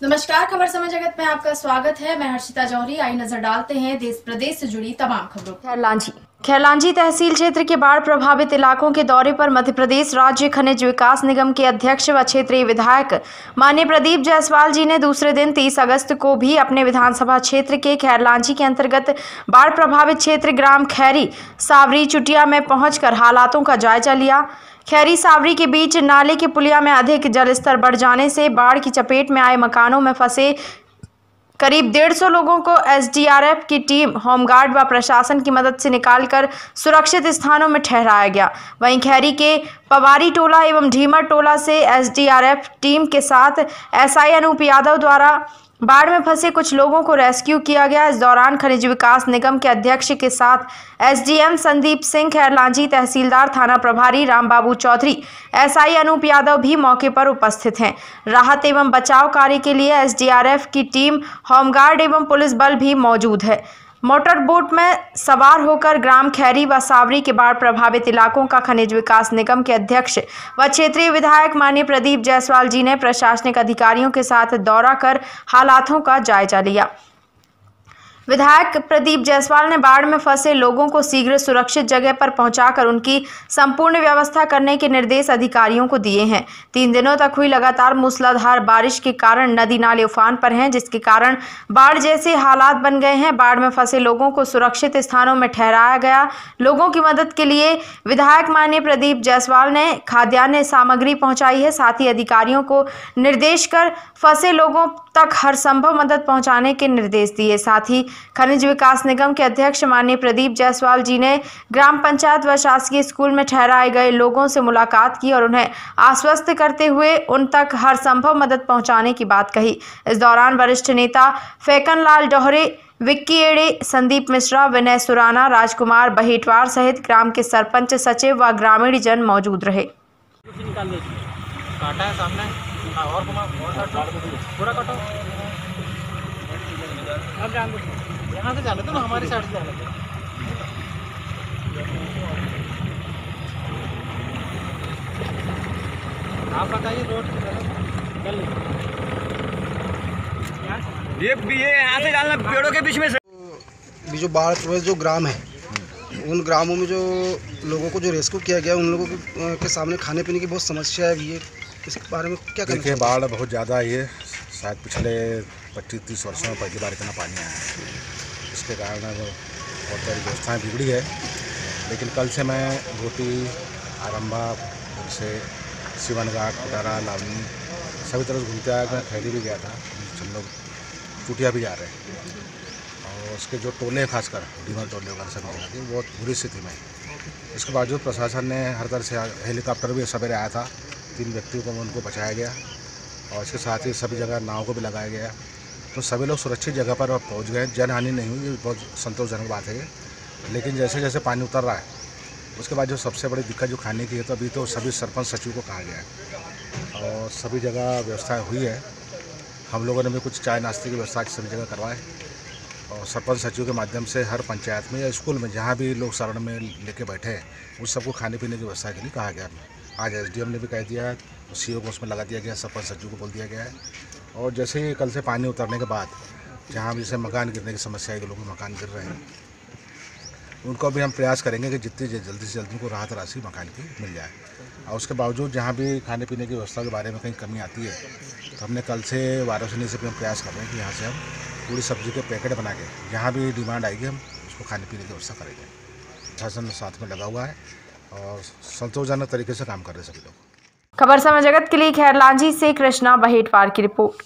नमस्कार, खबर समय जगत में आपका स्वागत है। मैं हर्षिता जौहरी, आई नज़र डालते हैं देश प्रदेश से जुड़ी तमाम खबरों खैरलांजी खैरलांजी तहसील क्षेत्र के बाढ़ प्रभावित इलाकों के दौरे पर मध्य प्रदेश राज्य खनिज विकास निगम के अध्यक्ष व क्षेत्रीय विधायक मान्य प्रदीप जायसवाल जी ने दूसरे दिन 30 अगस्त को भी अपने विधानसभा क्षेत्र के खैरलांजी के अंतर्गत बाढ़ प्रभावित क्षेत्र ग्राम खैरी सावरी चुटिया में पहुंचकर हालातों का जायजा लिया। खैरी सावरी के बीच नाले के पुलिया में अधिक जलस्तर बढ़ जाने से बाढ़ की चपेट में आए मकानों में फंसे करीब डेढ़ सौ लोगों को एसडीआरएफ की टीम, होमगार्ड व प्रशासन की मदद से निकालकर सुरक्षित स्थानों में ठहराया गया। वहीं खैरी के पवारी टोला एवं ढीमर टोला से एसडीआरएफ टीम के साथ एसआई अनूप यादव द्वारा बाढ़ में फंसे कुछ लोगों को रेस्क्यू किया गया। इस दौरान खनिज विकास निगम के अध्यक्ष के साथ एसडीएम संदीप सिंह खैरलांजी तहसीलदार, थाना प्रभारी रामबाबू चौधरी, एसआई अनूप यादव भी मौके पर उपस्थित हैं। राहत एवं बचाव कार्य के लिए एसडीआरएफ की टीम, होमगार्ड एवं पुलिस बल भी मौजूद है। मोटर बोट में सवार होकर ग्राम खैरी व सावरी के बाढ़ प्रभावित इलाकों का खनिज विकास निगम के अध्यक्ष व क्षेत्रीय विधायक माननीय प्रदीप जायसवाल जी ने प्रशासनिक अधिकारियों के साथ दौरा कर हालातों का जायजा लिया। विधायक प्रदीप जायसवाल ने बाढ़ में फंसे लोगों को शीघ्र सुरक्षित जगह पर पहुंचाकर उनकी संपूर्ण व्यवस्था करने के निर्देश अधिकारियों को दिए हैं। तीन दिनों तक हुई लगातार मूसलाधार बारिश के कारण नदी नाले उफान पर हैं, जिसके कारण बाढ़ जैसे हालात बन गए हैं। बाढ़ में फंसे लोगों को सुरक्षित स्थानों में ठहराया गया। लोगों की मदद के लिए विधायक माननीय प्रदीप जायसवाल ने खाद्यान्न सामग्री पहुँचाई है। साथ ही अधिकारियों को निर्देश कर फंसे लोगों तक हर संभव मदद पहुँचाने के निर्देश दिए। साथ ही खनिज विकास निगम के अध्यक्ष माननीय प्रदीप जायसवाल जी ने ग्राम पंचायत व शासकीय स्कूल में ठहराए गए लोगों से मुलाकात की और उन्हें आश्वस्त करते हुए उन तक हर संभव मदद पहुँचाने की बात कही। इस दौरान वरिष्ठ नेता फेकन लाल डोहरे, विक्की एड़े, संदीप मिश्रा, विनय सुराना, राजकुमार बहेटवार सहित ग्राम के सरपंच, सचिव व ग्रामीण जन मौजूद रहे। काटा है सामने। हाँ और घुमा और काटो। पूरा काटो। अब जान दो। यहाँ से जाने दो ना हमारी साइड से जाने दो। आप बताइए रोड चल। ये ये यहाँ से डालना पेड़ों के बीच में से। जो बाढ़ प्रभावित जो ग्राम है उन ग्रामों में जो लोगों को जो रेस्क्यू किया गया उन लोगों के, के सामने खाने पीने की बहुत समस्या है। ये इसके बारे में क्या देखिए बाढ़ बहुत ज़्यादा आई है। शायद पिछले पच्चीस तीस वर्षों में पहली बार इतना पानी आया है। इसके कारण बहुत सारी व्यवस्थाएँ बिगड़ी है। लेकिन कल से मैं घोटी आरम्भा से सिवन घाट कुटारा, लावनी, सभी तरफ़ घूमते आया मैं खैरी भी गया था। हम लोग चुटिया भी जा रहे हैं। और उसके जो टोले खासकर डीमर टोले वगैरह जगह थी बहुत बुरी स्थिति में इसके बावजूद प्रशासन ने हर तरह से हेलीकॉप्टर भी सवेरे आया था। तीन व्यक्तियों को उनको बचाया गया। और इसके साथ ही सभी जगह नाव को भी लगाया गया तो सभी लोग सुरक्षित जगह पर पहुँच गए जनहानि नहीं हुई, ये बहुत संतोषजनक बात है लेकिन जैसे जैसे पानी उतर रहा है, उसके बाद जो सबसे बड़ी दिक्कत जो खाने की है तो अभी तो सभी सरपंच सचिव को कहा गया है। और सभी जगह व्यवस्था हुई है। हम लोगों ने भी कुछ चाय नाश्ते की व्यवस्था सभी जगह करवाए और सरपंच सचिव के माध्यम से हर पंचायत में या स्कूल में जहाँ भी लोग शरण में लेके बैठे हैं उस सबको खाने पीने की व्यवस्था के लिए कहा गया आज एसडीएम ने भी कह दिया है सीओ को उसमें लगा दिया गया है सरपंच सचिव को बोल दिया गया है। और जैसे ही कल से पानी उतरने के बाद, जहाँ जैसे मकान गिरने की समस्या है कि लोगों मकान गिर रहे हैं, उनको भी हम प्रयास करेंगे कि जितनी जल्दी से जल्दी उनको राहत राशि मकान की मिल जाए। और उसके बावजूद जहाँ भी खाने पीने की व्यवस्था के बारे में कहीं कमी आती है तो हमने कल से वाराणसी से भी हम प्रयास कर रहे हैं कि यहाँ से हम पूरी सब्ज़ी के पैकेट बना के, जहाँ भी डिमांड आएगी, हम उसको खाने पीने की व्यवस्था करेंगे। प्रशासन साथ में लगा हुआ है। संतोषजनक तरीके से काम कर रहे सभी लोग। खबर समय जगत के लिए खैर लांझी से कृष्णा बहेटवार की report.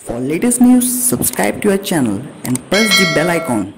For latest news subscribe to our channel and press the bell icon